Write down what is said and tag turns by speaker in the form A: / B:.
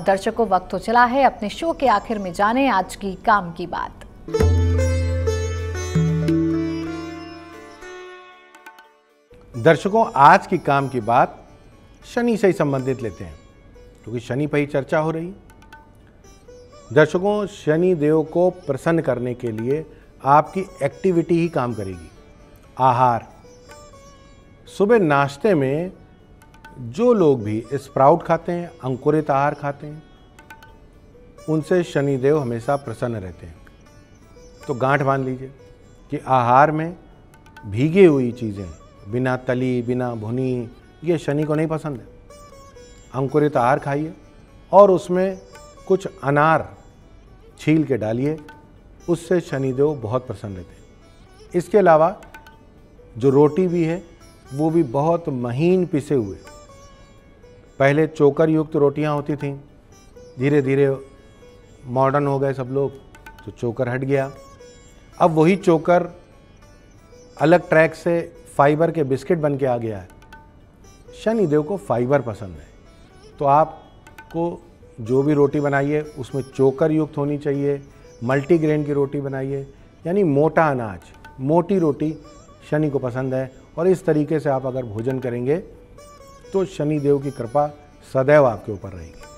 A: दर्शकों, वक्त तो चला है। अपने शो के आखिर में जाने आज की काम की बात।
B: दर्शकों, आज की काम की बात शनि से ही संबंधित लेते हैं, क्योंकि तो शनि पर ही चर्चा हो रही। दर्शकों, शनि देव को प्रसन्न करने के लिए आपकी एक्टिविटी ही काम करेगी। आहार। सुबह नाश्ते में जो लोग भी स्प्राउट खाते हैं, अंकुरित आहार खाते हैं, उनसे शनिदेव हमेशा प्रसन्न रहते हैं। तो गांठ बाँध लीजिए कि आहार में भीगी हुई चीज़ें, बिना तली, बिना भुनी, ये शनि को नहीं पसंद है। अंकुरित आहार खाइए और उसमें कुछ अनार छील के डालिए, उससे शनिदेव बहुत प्रसन्न रहते हैं। इसके अलावा जो रोटी भी है, वो भी बहुत महीन पिसे हुए। पहले चोकर युक्त रोटियाँ होती थीं। धीरे धीरे मॉडर्न हो गए सब लोग तो चोकर हट गया। अब वही चोकर अलग ट्रैक से फाइबर के बिस्किट बन के आ गया है। शनिदेव को फाइबर पसंद है। तो आपको जो भी रोटी बनाइए, उसमें चोकर युक्त होनी चाहिए मल्टीग्रेन की रोटी बनाइए, यानी मोटा अनाज, मोटी रोटी शनि को पसंद है। और इस तरीके से आप अगर भोजन करेंगे तो शनिदेव की कृपा सदैव आपके ऊपर रहेगी।